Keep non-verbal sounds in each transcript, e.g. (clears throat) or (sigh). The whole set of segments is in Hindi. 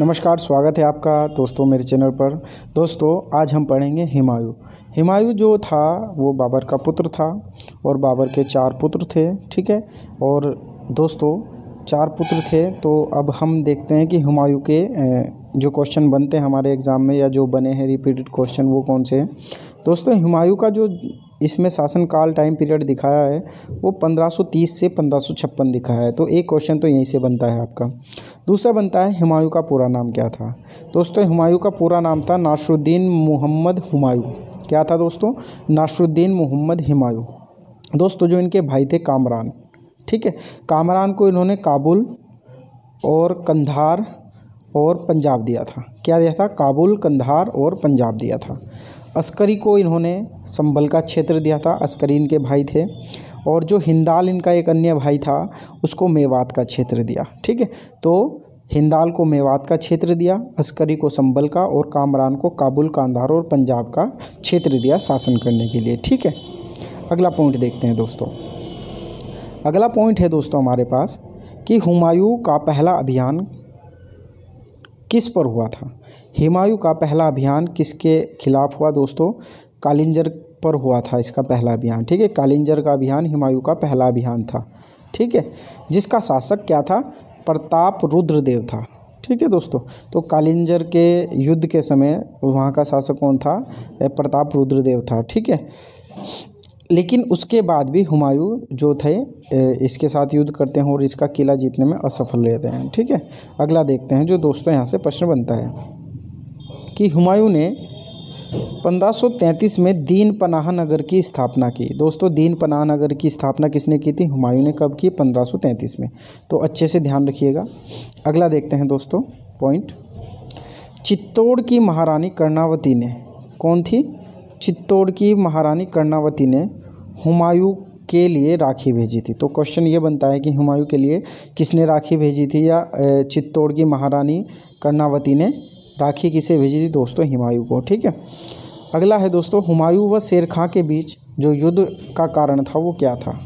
नमस्कार, स्वागत है आपका दोस्तों मेरे चैनल पर। दोस्तों, आज हम पढ़ेंगे हिमायू। हिमायू जो था, वो बाबर का पुत्र था और बाबर के चार पुत्र थे, ठीक है? और दोस्तों, चार पुत्र थे तो अब हम देखते हैं कि हुमायूं के जो क्वेश्चन बनते हैं हमारे एग्ज़ाम में या जो बने हैं रिपीटेड क्वेश्चन वो कौन से हैं। दोस्तों, हुमायूं का जो इसमें शासनकाल टाइम पीरियड दिखाया है, वो 1530 से पंद्रह दिखाया है। तो एक क्वेश्चन तो यहीं से बनता है आपका। दूसरा बनता है, हुमायूं का पूरा नाम क्या था? दोस्तों, हुमायूं का पूरा नाम था नासरुद्दीन मोहम्मद हुमायूं। क्या था दोस्तों? नासरुद्दीन मोहम्मद हुमायूं। दोस्तों, जो इनके भाई थे कामरान, ठीक है? कामरान को इन्होंने काबुल और कंधार और पंजाब दिया था। क्या दिया था? काबुल, कंधार और पंजाब दिया था। अस्करी को इन्होंने संबल का क्षेत्र दिया था, अस्करी इनके भाई थे और जो हिंदाल इनका एक अन्य भाई था, उसको मेवात का क्षेत्र दिया, ठीक है? तो हिंदाल को मेवात का क्षेत्र दिया, अस्करी को संबल का और कामरान को काबुल, कांधार और पंजाब का क्षेत्र दिया शासन करने के लिए, ठीक है? अगला पॉइंट देखते हैं दोस्तों। अगला पॉइंट है दोस्तों हमारे पास कि हुमायूं का पहला अभियान किस पर हुआ था? हुमायूं का पहला अभियान किसके खिलाफ हुआ दोस्तों? कालिंजर पर हुआ था इसका पहला अभियान, ठीक है? कालिंजर का अभियान, हुमायूं का पहला अभियान था, ठीक है? जिसका शासक क्या था? प्रताप रुद्रदेव था, ठीक है दोस्तों? तो कालिंजर के युद्ध के समय वहाँ का शासक कौन था? प्रताप रुद्रदेव था, ठीक है? लेकिन उसके बाद भी हुमायूं जो थे इसके साथ युद्ध करते हैं और इसका किला जीतने में असफल रहते हैं, ठीक है? अगला देखते हैं जो दोस्तों यहाँ से प्रश्न बनता है कि हुमायूं ने 1533 में दीन पनाह नगर की स्थापना की। दोस्तों, दीन पनाह नगर की स्थापना किसने की थी? हुमायूं ने कब की? 1533 में। तो अच्छे से ध्यान रखिएगा। अगला देखते हैं दोस्तों, पॉइंट। चित्तौड़ की महारानी कर्णावती ने, कौन थी? चित्तौड़ की महारानी कर्णावती ने हुमायूं के लिए राखी भेजी थी। तो क्वेश्चन ये बनता है कि हुमायूं के लिए किसने राखी भेजी थी या चित्तौड़ की महारानी कर्णावती ने राखी किसे भेजी थी? दोस्तों, हुमायूं को, ठीक है? अगला है दोस्तों, हुमायूं व शेर खां के बीच जो युद्ध का कारण था वो क्या था?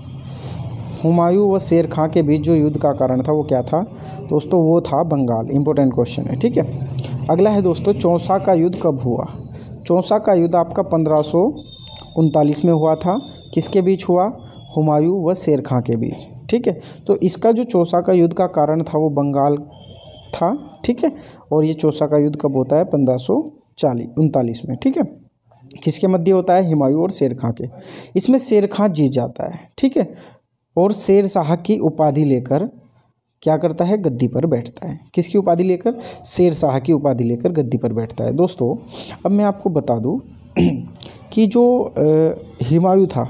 हुमायूं व शेर खां के बीच जो युद्ध का कारण था वो क्या था? दोस्तों, वो था बंगाल इंपॉर्टेंट क्वेश्चन है, ठीक है? अगला है दोस्तों, चौसा का युद्ध कब हुआ? चौसा का युद्ध आपका पंद्रह उनतालीस में हुआ था। किसके बीच हुआ? हुमायूं व शेर खां के बीच। ठीक है? तो इसका जो चौसा का युद्ध का कारण था, वो बंगाल था। ठीक है? और ये चौसा का युद्ध कब होता है? पंद्रह सौ चालीस उनतालीस में। ठीक है? किसके मध्य होता है? हुमायूं और शेर खां के। इसमें शेर खां जीत जाता है। ठीक है? और शेर शाह की उपाधि लेकर क्या करता है? गद्दी पर बैठता है। किसकी उपाधि लेकर? शेर शाह की उपाधि लेकर गद्दी पर बैठता है। दोस्तों, अब मैं आपको बता दूँ कि जो हिमायू था,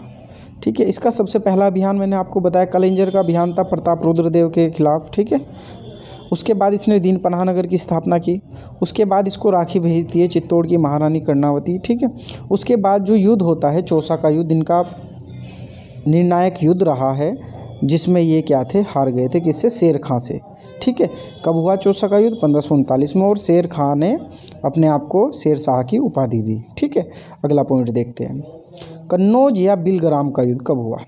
ठीक है? इसका सबसे पहला अभियान मैंने आपको बताया, कलेंजर का अभियान था प्रताप रुद्रदेव के खिलाफ, ठीक है? उसके बाद इसने दीन पनाह नगर की स्थापना की, उसके बाद इसको राखी भेजती है चित्तौड़ की महारानी कर्णावती, ठीक है? उसके बाद जो युद्ध होता है, चौसा का युद्ध, इनका निर्णायक युद्ध रहा है, जिसमें ये क्या थे? हार गए थे किससे? शेर खां से। ठीक है। कब हुआ चौसा का युद्ध? पंद्रह सौ उनतालीस में और शेर खां ने अपने आप को शेर शाह की उपाधि दी। ठीक है, अगला पॉइंट देखते हैं। कन्नौज या बिलग्राम का युद्ध कब हुआ?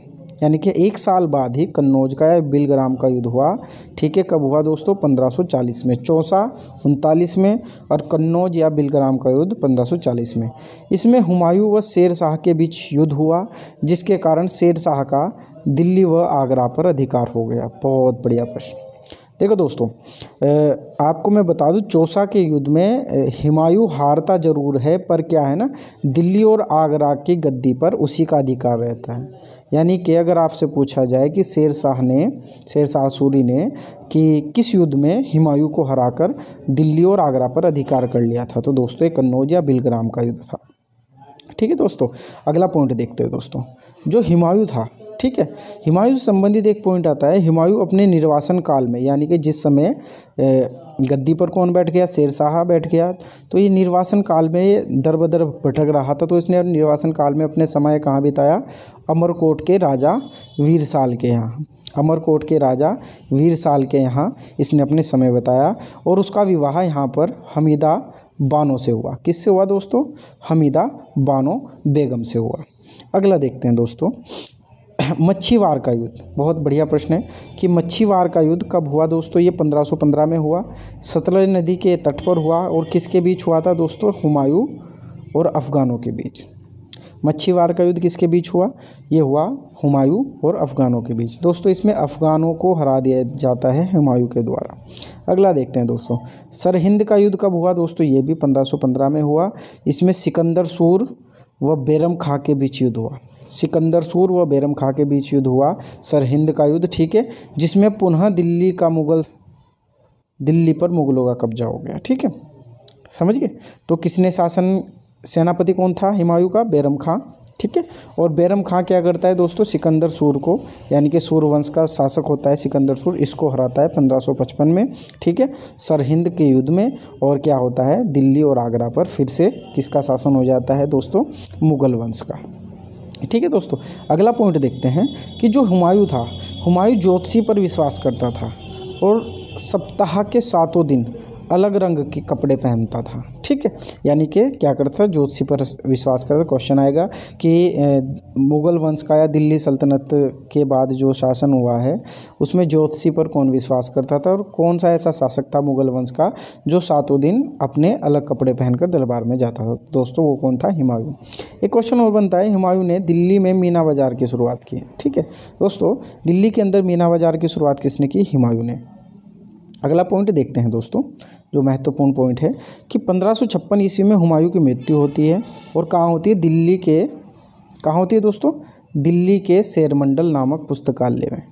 यानी कि एक साल बाद ही कन्नौज का या बिलग्राम का युद्ध हुआ। ठीक है, कब हुआ दोस्तों? 1540 में। चौसा उनतालीस में और कन्नौज या बिलग्राम का युद्ध 1540 में। इसमें हुमायूं व शेर शाह के बीच युद्ध हुआ, जिसके कारण शेर शाह का दिल्ली व आगरा पर अधिकार हो गया। बहुत बढ़िया प्रश्न। देखो दोस्तों आपको मैं बता दूँ, चौसा के युद्ध में हिमायू हारता ज़रूर है, पर क्या है ना, दिल्ली और आगरा की गद्दी पर उसी का अधिकार रहता है। यानी कि अगर आपसे पूछा जाए कि शेर शाह ने, शेर शाह सूरी ने कि किस युद्ध में हिमायू को हराकर दिल्ली और आगरा पर अधिकार कर लिया था तो दोस्तों, एक कन्नौज या बिलग्राम का युद्ध था। ठीक है दोस्तों, अगला पॉइंट देखते हैं दोस्तों। जो हिमायू था ठीक है? हुमायूं से संबंधित एक पॉइंट आता है, हुमायूं अपने निर्वासन काल में, यानी कि जिस समय गद्दी पर कौन बैठ गया? शेर शाह बैठ गया। तो ये निर्वासन काल में दर बदर भटक रहा था तो इसने निर्वासन काल में अपने समय कहाँ बिताया? अमरकोट के राजा वीर साल के यहाँ। अमरकोट के राजा वीर साल के यहाँ इसने अपने समय बताया, और उसका विवाह यहाँ पर हमीदा बानो से हुआ। किससे हुआ दोस्तों? हमीदा बानो बेगम से हुआ। अगला देखते हैं दोस्तों। (clears throat) मच्छीवार का युद्ध। बहुत बढ़िया प्रश्न है कि मच्छीवार का युद्ध कब हुआ दोस्तों? ये 1515 में हुआ। सतलज नदी के तट पर हुआ और किसके बीच हुआ था दोस्तों? हुमायूं और अफ़गानों के बीच। मच्छीवार का युद्ध किसके बीच हुआ? ये हुआ हुमायूं और अफ़गानों के बीच। दोस्तों, इसमें अफ़गानों को हरा दिया जाता है हुमायूं के द्वारा। अगला देखते हैं दोस्तों। सरहिंद का युद्ध कब हुआ दोस्तों? ये भी 1515 में हुआ। इसमें सिकंदर सूर व बैरम खां के बीच युद्ध हुआ। सिकंदर सूर व बैरम खां के बीच युद्ध हुआ। सरहिंद का युद्ध, ठीक है, जिसमें पुनः दिल्ली का मुगल, दिल्ली पर मुगलों का कब्जा हो गया, ठीक है। समझ गए? तो किसने शासन, सेनापति कौन था? हिमायू का, बैरम खां। ठीक है? और बैरम खां क्या करता है दोस्तों? सिकंदर सूर को, यानी कि सूर वंश का शासक होता है सिकंदर सूर, इसको हराता है 1555 में, ठीक है? सरहिंद के युद्ध में, और क्या होता है? दिल्ली और आगरा पर फिर से किसका शासन हो जाता है दोस्तों? मुगल वंश का। ठीक है दोस्तों? अगला पॉइंट देखते हैं कि जो हुमायूं था, हुमायूं ज्योतिषी पर विश्वास करता था, और सप्ताह के सातों दिन अलग रंग के कपड़े पहनता था। ठीक है? यानी कि क्या करता था? ज्योतिषी पर विश्वास करता क्वेश्चन आएगा कि मुग़ल वंश का या दिल्ली सल्तनत के बाद जो शासन हुआ है, उसमें ज्योतिषी पर कौन विश्वास करता था? और कौन सा ऐसा शासक था मुग़ल वंश का, जो सातों दिन अपने अलग कपड़े पहनकर दरबार में जाता था? दोस्तों, वो कौन था? हिमायू। एक क्वेश्चन और बनता है। हिमायू ने दिल्ली में मीना बाज़ार की शुरुआत की। ठीक है? दोस्तों, दिल्ली के अंदर मीना बाज़ार की शुरुआत किसने की? हिमायू ने। अगला पॉइंट देखते हैं दोस्तों, जो महत्वपूर्ण पॉइंट है कि पंद्रह ईस्वी में हुमायूं की मृत्यु होती है और कहाँ होती है? दिल्ली के, कहाँ होती है दोस्तों? दिल्ली के शेरमंडल नामक पुस्तकालय में।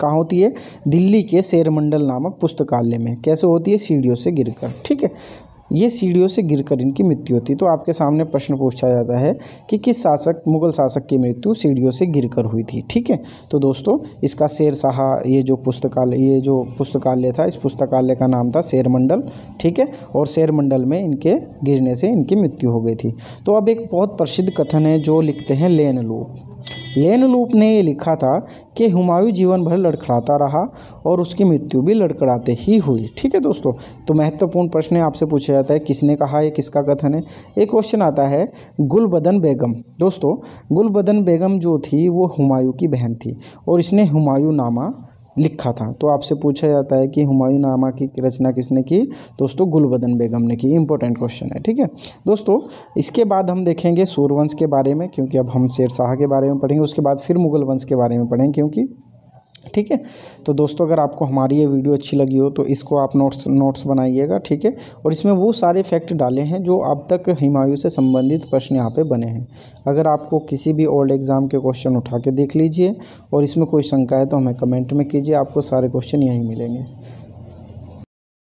कहाँ होती है? दिल्ली के शेरमंडल नामक पुस्तकालय में। कैसे होती है? सीढ़ियों से गिरकर। ठीक है? ये सीढ़ियों से गिरकर इनकी मृत्यु होती तो आपके सामने प्रश्न पूछा जाता है कि किस शासक, मुगल शासक की मृत्यु सीढ़ियों से गिरकर हुई थी? ठीक है? तो दोस्तों, इसका शेर शाह, ये जो पुस्तकालय, ये जो पुस्तकालय था, इस पुस्तकालय का नाम था शेर मंडल। ठीक है? और शेर मंडल में इनके गिरने से इनकी मृत्यु हो गई थी। तो अब एक बहुत प्रसिद्ध कथन है जो लिखते हैं लेन लूप लेन लूप ने ये लिखा था कि हुमायूं जीवन भर लड़खड़ाता रहा और उसकी मृत्यु भी लड़खड़ाते ही हुई। ठीक है दोस्तों तो महत्वपूर्ण प्रश्न आपसे पूछा जाता है, किसने कहा ये किसका कथन है? एक क्वेश्चन आता है, गुलबदन बेगम। दोस्तों, गुलबदन बेगम जो थी, वो हुमायूं की बहन थी और इसने हुमायूं नामा लिखा था। तो आपसे पूछा जाता है कि हुमायूं नामा की रचना किसने की? दोस्तों, गुलबदन बेगम ने की। इंपॉर्टेंट क्वेश्चन है, ठीक है? दोस्तों, इसके बाद हम देखेंगे सूर्यवंश के बारे में, क्योंकि अब हम शेर शाह के बारे में पढ़ेंगे, उसके बाद फिर मुगल वंश के बारे में पढ़ेंगे, क्योंकि ठीक है? तो दोस्तों, अगर आपको हमारी ये वीडियो अच्छी लगी हो तो इसको आप नोट्स नोट्स बनाइएगा, ठीक है? और इसमें वो सारे फैक्ट डाले हैं, जो अब तक हिमायू से संबंधित प्रश्न यहाँ पे बने हैं। अगर आपको किसी भी ओल्ड एग्ज़ाम के क्वेश्चन उठा के देख लीजिए, और इसमें कोई शंका है तो हमें कमेंट में कीजिए, आपको सारे क्वेश्चन यहीं मिलेंगे।